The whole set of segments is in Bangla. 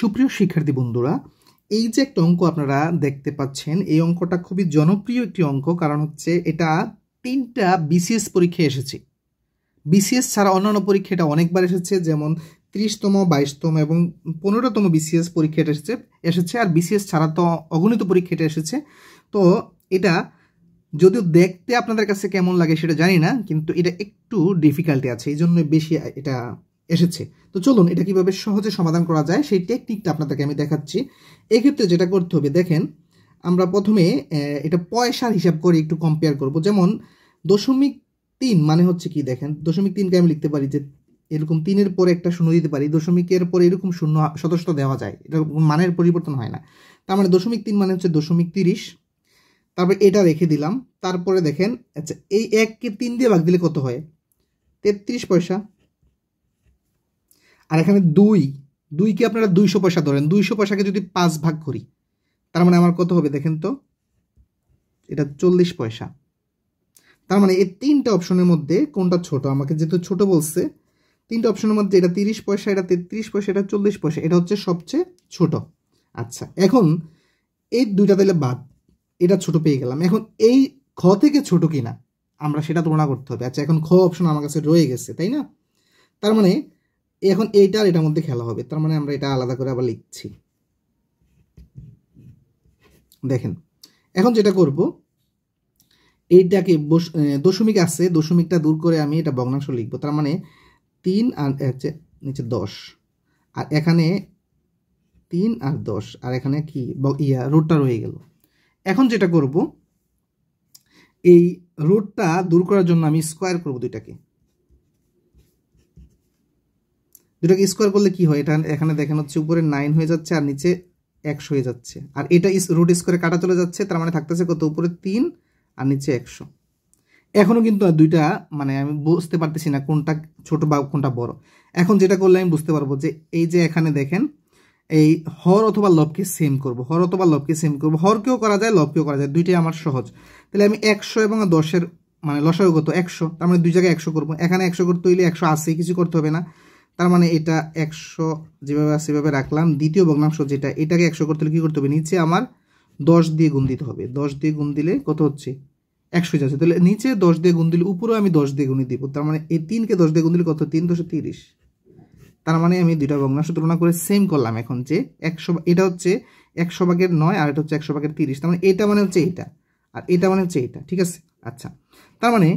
সুপ্রিয় শিক্ষার্থী বন্ধুরা, এই যে একটা অঙ্ক আপনারা দেখতে পাচ্ছেন, এই অঙ্কটা খুবই জনপ্রিয় একটি অঙ্ক, কারণ হচ্ছে এটা তিনটা বিসিএস পরীক্ষায় এসেছে। বিসিএস ছাড়া অন্যান্য পরীক্ষা এটা অনেকবার এসেছে, যেমন ত্রিশতম, বাইশতম এবং পনেরোতম বিসিএস পরীক্ষা এটা এসেছে এসেছে, আর বিসিএস ছাড়া তো অগণিত পরীক্ষা এটা এসেছে। তো এটা যদিও দেখতে আপনাদের কাছে কেমন লাগে সেটা জানি না, কিন্তু এটা একটু ডিফিকাল্টি আছে, এই জন্য বেশি এটা এসেছে। তো চলুন, এটা কীভাবে সহজে সমাধান করা যায়, সেই টেকনিকটা আপনাদেরকে আমি দেখাচ্ছি। এক্ষেত্রে যেটা করতে হবে, দেখেন, আমরা প্রথমে এটা পয়সার হিসাব করে একটু কম্পেয়ার করব। যেমন, দশমিক তিন মানে হচ্ছে কি, দেখেন, দশমিক তিনকে আমি লিখতে পারি যে এরকম তিনের পরে একটা শূন্য দিতে পারি, দশমিকের পরে এরকম শূন্য সদস্য দেওয়া যায়, এটা মানের পরিবর্তন হয় না। তার মানে দশমিক তিন মানে হচ্ছে দশমিক তিরিশ। তারপর এটা রেখে দিলাম, তারপরে দেখেন আচ্ছা এই এককে তিন দিয়ে ভাগ দিলে কত হয়? তেত্রিশ পয়সা। আর এখানে দুই দুইকে আপনারা দুইশো পয়সা ধরেন? দুইশো পয়সাকে যদি পাঁচ ভাগ করি, তার মানে আমার কত হবে দেখেন তো? এটা চল্লিশ পয়সা। তার মানে এই তিনটা অপশনের মধ্যে কোনটা ছোট? আমাকে যেহেতু ছোট বলছে, তিনটা অপশনের মধ্যে এটা তিরিশ পয়সা, এটা তেত্রিশ পয়সা, এটা চল্লিশ পয়সা, এটা হচ্ছে সবচেয়ে ছোট। আচ্ছা এখন এই দুইটা তাহলে বাদ, এটা ছোট পেয়ে গেলাম। এখন এই খ থেকে ছোট কিনা, আমরা সেটা তুলনা করতে হবে। আচ্ছা এখন খ অপশন আমার কাছে রয়ে গেছে, তাই না? তার মানে এখন এইটা আর এটার মধ্যে খেলা হবে, তার মানে আমরা এটা আলাদা করে আবার লিখছি। দেখেন, এখন যেটা করব, এইটাকে দশমিক আছে, দশমিকটা দূর করে আমি এটা ভগ্নাংশ লিখব, তার মানে তিন আর হচ্ছে নিচে দশ। আর এখানে তিন আর দশ, আর এখানে কি? ইয়া, রোডটা রয়ে গেল। এখন যেটা করব, এই রোডটা দূর করার জন্য আমি স্কোয়ার করব দুইটাকে। দুটাকে স্কোয়ার করলে কি হয়? এটা এখানে দেখেন হচ্ছে উপরে নাইন হয়ে যাচ্ছে আর নিচে একশো হয়ে যাচ্ছে। আর এটা রুট স্কোয়ারে কাটা চলে যাচ্ছে, তার মানে থাকতেছে কত? উপরে তিন আর নিচে একশো। এখনও কিন্তু দুইটা মানে আমি বুঝতে পারতেছি না কোনটা ছোট বা কোনটা বড়। এখন যেটা করলে আমি বুঝতে পারব যে এই যে এখানে দেখেন, এই হর অথবা লবকে সেম করব। হর অথবা লবকে সেম করব। হরকেও করা যায়, লবকেও করা যায়। দুইটাই আমার সহজ। তাহলে আমি একশো এবং দশের মানে লসাগু কত? একশো। তার মানে দুই জায়গায় একশো করব। এখানে একশো করতে হইলে একশো আশি কিছু করতে হবে না। তার মানে এটা একশো যেভাবে সেভাবে রাখলাম। দ্বিতীয় ভগ্নাংশ যেটা, এটাকে একশো করতে হলে কী করতে হবে? নিচে আমার দশ দিয়ে গুণ দিতে হবে। দশ দিয়ে গুণ দিলে কত হচ্ছে? একশো যাচ্ছে। তাহলে নিচে দশ দিয়ে গুণ দিলে উপরেও আমি দশ দিয়ে গুণে দিব। তার মানে এই তিনকে দশ দিয়ে গুণ দিলে কত? তিন দশে তিরিশ। তার মানে আমি দুইটা ভগ্নাংশ তুলনা করে সেম করলাম এখন যে একশো, এটা হচ্ছে একশো ভাগের নয় আর এটা হচ্ছে একশো ভাগের তিরিশ। তার মানে এটা মানে হচ্ছে এটা। আর এটা মানে হচ্ছে এটা। ঠিক আছে? আচ্ছা। তার মানে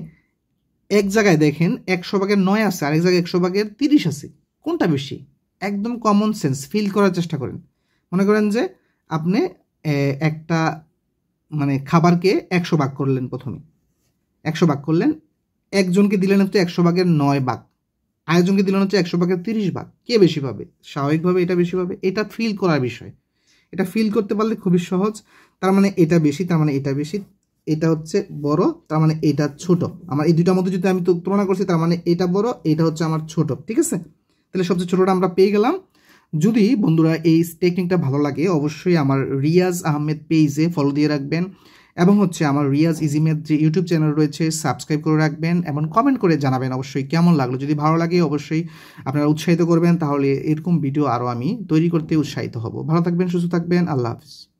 এক জায়গায় দেখেন একশো ভাগের নয় আছে আর এক জায়গায় একশো ভাগের তিরিশ আছে। কোনটা বেশি? একদম কমন সেন্স ফিল করার চেষ্টা করেন। মনে করেন যে আপনি একটা মানে খাবারকে একশো ভাগ করলেন প্রথমে। একশো ভাগ করলেন, একজনকে দিলেন হচ্ছে একশো ভাগের নয় ভাগ। আয়োজনকে দিলেন হচ্ছে একশো ভাগের তিরিশ ভাগ। কে বেশি পাবে? স্বাভাবিকভাবে এটা বেশি পাবে। এটা ফিল করার বিষয়। এটা ফিল করতে পারলে খুবই সহজ। তার মানে এটা বেশি, তার মানে এটা বেশি। এটা হচ্ছে বড়, তার মানে এটা ছোট। আমার এই দুইটার মধ্যে যদি আমি তুলনা করছি, তার মানে এটা বড়, এটা হচ্ছে আমার ছোট, ঠিক আছে? তাহলে সবচেয়ে ছোটটা আমরা পেয়ে গেলাম। যদি বন্ধুরা এই টেকনিকটা ভালো লাগে, অবশ্যই আমার রিয়াজ আহমেদ পেজে ফলো দিয়ে রাখবেন, এবং হচ্ছে আমার রিয়াজ ইজিমেদ যে ইউটিউব চ্যানেল রয়েছে সাবস্ক্রাইব করে রাখবেন, এবং কমেন্ট করে জানাবেন অবশ্যই কেমন লাগল। যদি ভালো লাগে, অবশ্যই আপনারা উৎসাহিত করবেন, তাহলে এরকম ভিডিও আরও আমি তৈরি করতে উৎসাহিত হব। ভালো থাকবেন, সুস্থ থাকবেন, আল্লাহ হাফিজ।